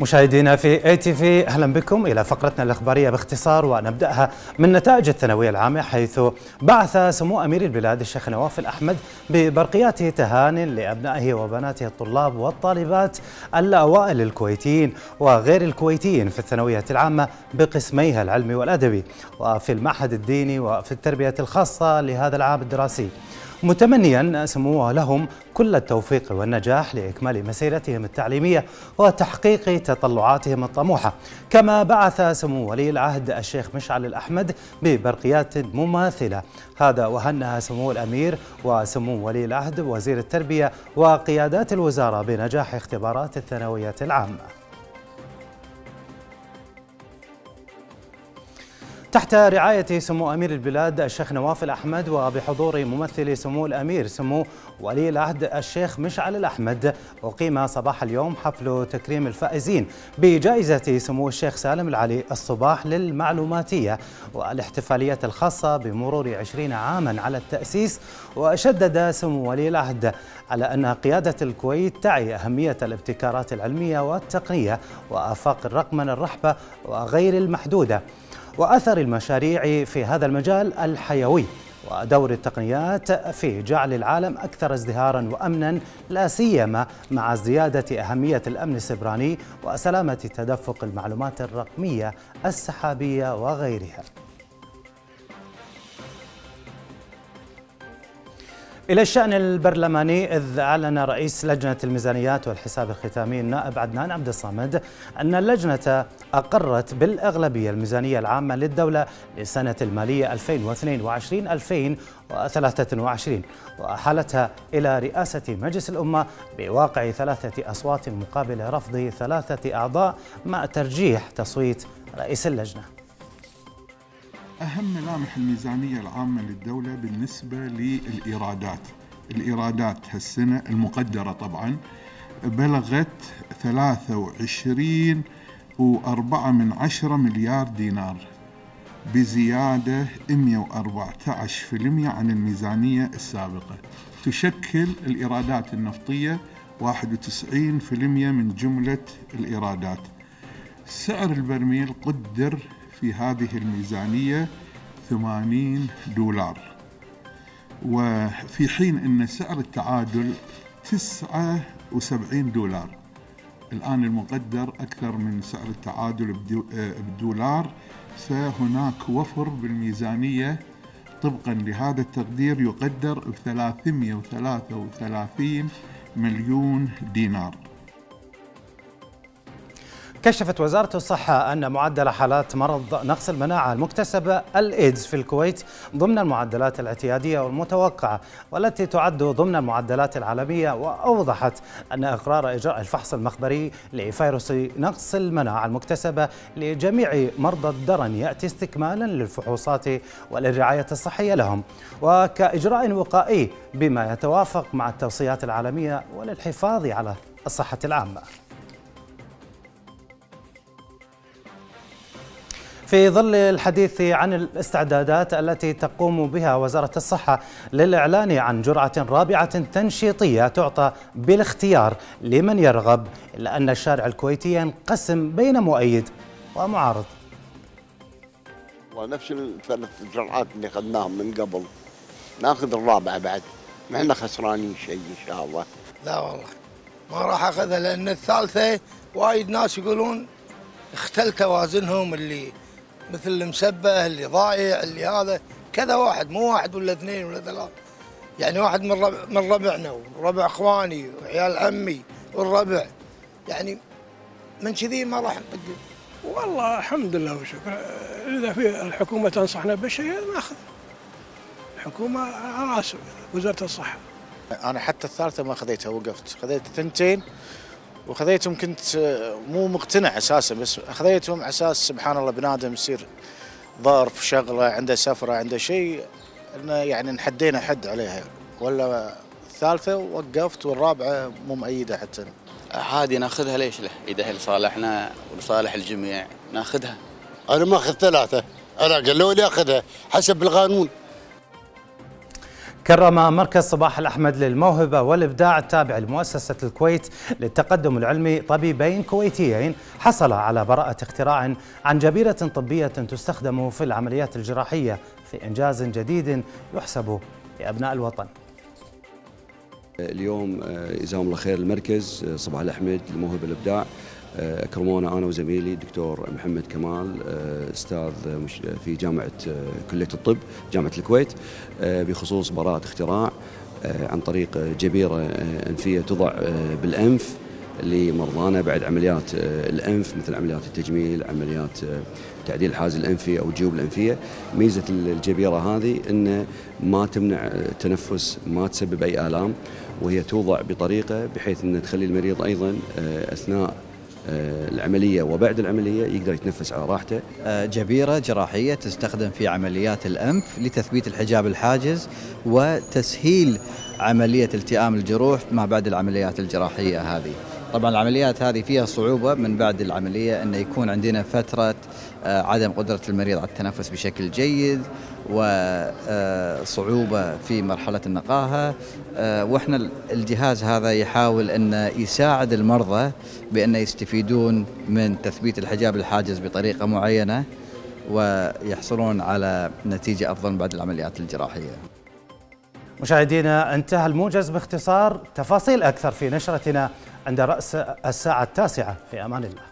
مشاهدينا في اي تي في أهلا بكم إلى فقرتنا الإخبارية باختصار ونبدأها من نتائج الثانوية العامة حيث بعث سمو أمير البلاد الشيخ نواف الأحمد ببرقيات تهان لأبنائه وبناته الطلاب والطالبات الأوائل الكويتيين وغير الكويتيين في الثانوية العامة بقسميها العلمي والأدبي وفي المعهد الديني وفي التربية الخاصة لهذا العام الدراسي. متمنيا سموه لهم كل التوفيق والنجاح لإكمال مسيرتهم التعليمية وتحقيق تطلعاتهم الطموحة. كما بعث سمو ولي العهد الشيخ مشعل الأحمد ببرقيات مماثلة. هذا وهنأ سمو الأمير وسمو ولي العهد وزير التربية وقيادات الوزارة بنجاح اختبارات الثانوية العامة. تحت رعاية سمو أمير البلاد الشيخ نواف الأحمد وبحضور ممثل سمو الأمير سمو ولي العهد الشيخ مشعل الأحمد أقيم صباح اليوم حفل تكريم الفائزين بجائزة سمو الشيخ سالم العلي الصباح للمعلوماتية والاحتفالية الخاصة بمرور عشرين عاما على التأسيس وشدد سمو ولي العهد على أن قيادة الكويت تعي أهمية الابتكارات العلمية والتقنية وآفاق الرقمنة الرحبة وغير المحدودة. وأثر المشاريع في هذا المجال الحيوي ودور التقنيات في جعل العالم أكثر ازدهارا وأمنا لا سيما مع زيادة أهمية الأمن السبراني وسلامة تدفق المعلومات الرقمية السحابية وغيرها. إلى الشأن البرلماني إذ أعلن رئيس لجنة الميزانيات والحساب الختامي النائب عدنان عبد الصمد أن اللجنة أقرت بالأغلبية الميزانية العامة للدولة للسنة المالية 2022-2023 وأحالتها إلى رئاسة مجلس الأمة بواقع ثلاثة أصوات مقابل رفض ثلاثة أعضاء مع ترجيح تصويت رئيس اللجنة. أهم ملامح الميزانية العامة للدولة بالنسبة للإيرادات. الإيرادات هالسنة المقدرة طبعا بلغت 23 وأربعة من عشرة مليار دينار بزيادة 114% عن الميزانية السابقة. تشكل الإيرادات النفطية 91% من جملة الإيرادات. سعر البرميل قدر في هذه الميزانية 80 دولار. وفي حين أن سعر التعادل 79 دولار. الآن المقدر أكثر من سعر التعادل بدولار فهناك وفر بالميزانية. طبقا لهذا التقدير يقدر ب 333 مليون دينار. كشفت وزارة الصحة أن معدل حالات مرض نقص المناعة المكتسبة الإيدز في الكويت ضمن المعدلات الاعتيادية والمتوقعة والتي تعد ضمن المعدلات العالمية وأوضحت أن إقرار إجراء الفحص المخبري لفيروس نقص المناعة المكتسبة لجميع مرضى الدرن يأتي استكمالا للفحوصات وللرعاية الصحية لهم. وكإجراء وقائي بما يتوافق مع التوصيات العالمية وللحفاظ على الصحة العامة. في ظل الحديث عن الاستعدادات التي تقوم بها وزارة الصحة للإعلان عن جرعة رابعة تنشيطية تعطى بالاختيار لمن يرغب إلا أن الشارع الكويتي ينقسم بين مؤيد ومعارض. ونفس الثلاث جرعات اللي اخذناهم من قبل. ناخذ الرابعة بعد. ما إحنا خسرانين شيء إن شاء الله. لا والله. ما راح أخذها لأن الثالثة وايد ناس يقولون اختل توازنهم اللي مثل المسبه اللي ضايع اللي هذا. كذا واحد مو واحد ولا اثنين ولا ثلاث يعني واحد من ربع من ربعنا وربع اخواني وعيال عمي والربع. يعني من كذي ما راح نقدم والله الحمد لله وشكرا إذا في الحكومة تنصحنا بشيء ناخذ. الحكومة على راس وزارة الصحة. أنا حتى الثالثة ما خذيتها وقفت. خذيت ثنتين وخذيتهم كنت مو مقتنع أساسا بس خذيتهم على أساس سبحان الله بنادم يصير ظرف شغلة عنده سفرة عنده شيء إنه يعني نحدينا حد عليها. ولا الثالثة وقفت والرابعة مو مؤيدة حتى. عادي ناخذها ليش له؟ إذا هي لصالحنا ولصالح الجميع ناخذها. أنا ما اخذ ثلاثة أنا قالوا لي أخذها حسب القانون. كرم مركز صباح الأحمد للموهبة والإبداع التابع لمؤسسة الكويت للتقدم العلمي طبيبين كويتيين. حصل على براءة اختراع عن جبيرة طبية تستخدم في العمليات الجراحية في إنجاز جديد يحسب لأبناء الوطن. اليوم جزاهم الله خير المركز صباح الأحمد للموهبة والإبداع اكرمونا أنا وزميلي الدكتور محمد كمال أستاذ في جامعة كلية الطب جامعة الكويت بخصوص براءة اختراع عن طريق جبيرة أنفية توضع بالأنف لمرضانا بعد عمليات الأنف مثل عمليات التجميل، عمليات تعديل الحاجز الانفي أو الجيوب الأنفية، ميزة الجبيرة هذه إنه ما تمنع التنفس، ما تسبب أي آلام وهي توضع بطريقة بحيث ان تخلي المريض أيضا أثناء العملية وبعد العملية يقدر يتنفس على راحته. جبيرة جراحية تستخدم في عمليات الأنف لتثبيت الحجاب الحاجز وتسهيل عملية التئام الجروح ما بعد العمليات الجراحية هذه. طبعا العمليات هذه فيها صعوبة من بعد العملية أن يكون عندنا فترة عدم قدرة المريض على التنفس بشكل جيد وصعوبة في مرحلة النقاهة وإحنا الجهاز هذا يحاول أن يساعد المرضى بأن يستفيدون من تثبيت الحجاب الحاجز بطريقة معينة ويحصلون على نتيجة أفضل بعد العمليات الجراحية. مشاهدينا انتهى الموجز باختصار. تفاصيل أكثر في نشرتنا عند رأس الساعة التاسعة. في أمان الله.